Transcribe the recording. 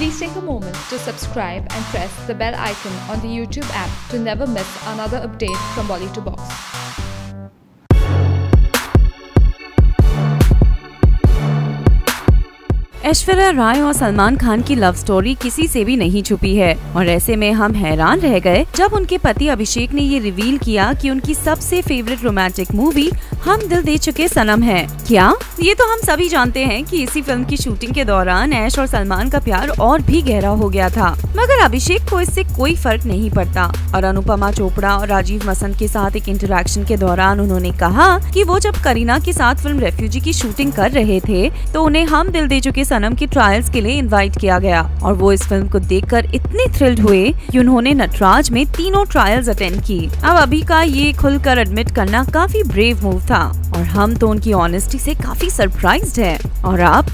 Please take a moment to subscribe and press the bell icon on the YouTube app to never miss another update from Bolly to Box. Aishwarya Rai और सलमान खान की love story किसी से भी नहीं छुपी है। और ऐसे में हम हैरान रह गए जब उनके पति अभिषेक ने ये रिवील किया कि उनकी सबसे फेवरेट रोमांटिक मूवी हम दिल दे चुके सनम है। क्या? ये तो हम सभी जानते हैं कि इसी फ़िल्म की शूटिंग के दौरान ऐश और सलमान का प्यार और भी गहरा हो गया था। मगर अभिषेक को इससे कोई फ़र्क नहीं पड़ता। और अनुपमा चोपड़ा और राजीव मसंद के साथ एक इंटरेक्शन के दौरान उन्होंने कहा कि वो जब करीना के साथ फ़िल्म रेफ्यूजी की शूटिंग कर रहे थे तो उन्हें हम दिल दे चुके सनम की ट्रायल्स के लिए इनवाइट किया गया और वो इस फ़िल्म को देखकर इतने थ्रिल्ड हुए कि उन्होंने नटराज में तीनों ट्रायल्स अटेंड की। अब अभी का ये खुलकर एडमिट करना काफ़ी ब्रेव मूव था और हम तो उनकी ऑनेस्टी से काफ़ी सरप्राइज्ड है। और आप?